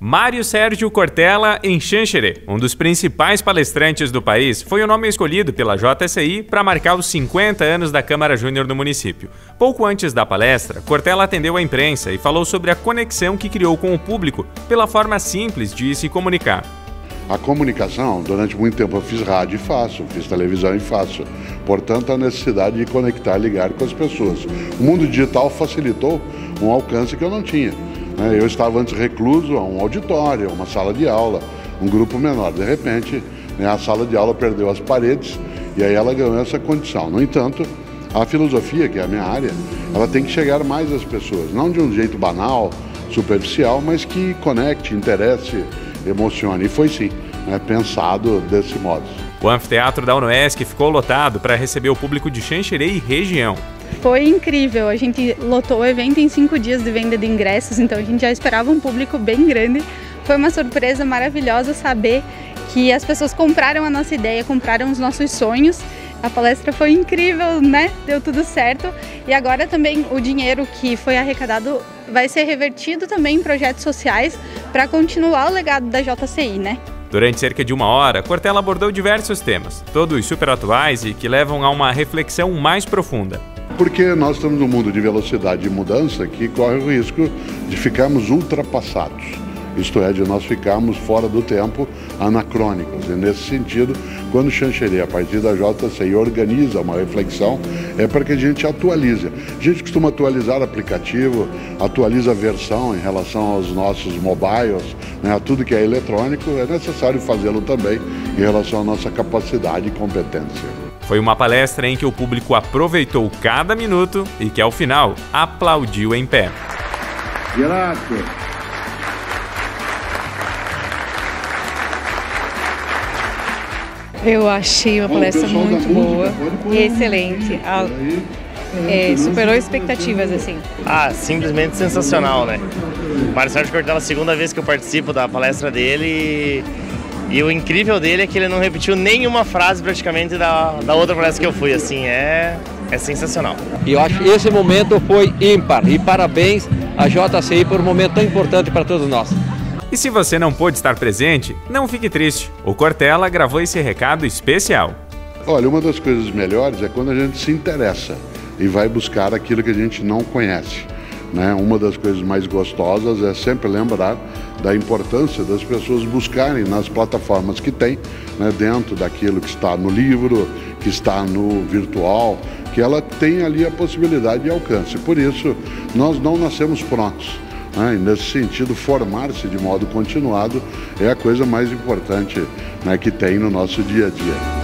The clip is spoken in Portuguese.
Mário Sérgio Cortella em Xanxerê, um dos principais palestrantes do país, foi o nome escolhido pela JSI para marcar os 50 anos da Câmara Júnior do município. Pouco antes da palestra, Cortella atendeu a imprensa e falou sobre a conexão que criou com o público pela forma simples de se comunicar. A comunicação, durante muito tempo eu fiz rádio e faço, fiz televisão e faço. Portanto, a necessidade de conectar, ligar com as pessoas. O mundo digital facilitou um alcance que eu não tinha. Né? Eu estava antes recluso a um auditório, uma sala de aula, um grupo menor. De repente, né, a sala de aula perdeu as paredes e aí ela ganhou essa condição. No entanto, a filosofia, que é a minha área, ela tem que chegar mais às pessoas, não de um jeito banal, superficial, mas que conecte, interesse, emocione. E foi sim, né, pensado desse modo. O anfiteatro da UNESC ficou lotado para receber o público de Xanxerê e região. Foi incrível, a gente lotou o evento em cinco dias de venda de ingressos, então a gente já esperava um público bem grande. Foi uma surpresa maravilhosa saber que as pessoas compraram a nossa ideia, compraram os nossos sonhos. A palestra foi incrível, né? Deu tudo certo. E agora também o dinheiro que foi arrecadado vai ser revertido também em projetos sociais para continuar o legado da JCI, né? Durante cerca de uma hora, Cortella abordou diversos temas, todos super atuais e que levam a uma reflexão mais profunda porque nós estamos num mundo de velocidade e mudança que corre o risco de ficarmos ultrapassados. Isto é, de nós ficarmos fora do tempo, anacrônicos. E nesse sentido, quando Xanxerê, a partir da JCI, organiza uma reflexão, é para que a gente atualize. A gente costuma atualizar aplicativo, atualiza a versão em relação aos nossos mobiles, né, a tudo que é eletrônico, é necessário fazê-lo também em relação à nossa capacidade e competência. Foi uma palestra em que o público aproveitou cada minuto e que, ao final, aplaudiu em pé. Grazie. Eu achei uma palestra muito boa e excelente. É, superou expectativas, assim. Ah, simplesmente sensacional, né? Mário Sérgio Cortella, a segunda vez que eu participo da palestra dele e o incrível dele é que ele não repetiu nenhuma frase praticamente da, da outra palestra que eu fui, assim, é, é sensacional. E eu acho que esse momento foi ímpar e parabéns à JCI por um momento tão importante para todos nós. E se você não pôde estar presente, não fique triste. O Cortella gravou esse recado especial. Olha, uma das coisas melhores é quando a gente se interessa e vai buscar aquilo que a gente não conhece. Né? Uma das coisas mais gostosas é sempre lembrar da importância das pessoas buscarem nas plataformas que tem, né, dentro daquilo que está no livro, que está no virtual, que ela tem ali a possibilidade de alcance. Por isso, nós não nascemos prontos. Né? E nesse sentido, formar-se de modo continuado é a coisa mais importante né, que tem no nosso dia a dia.